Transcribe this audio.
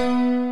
Música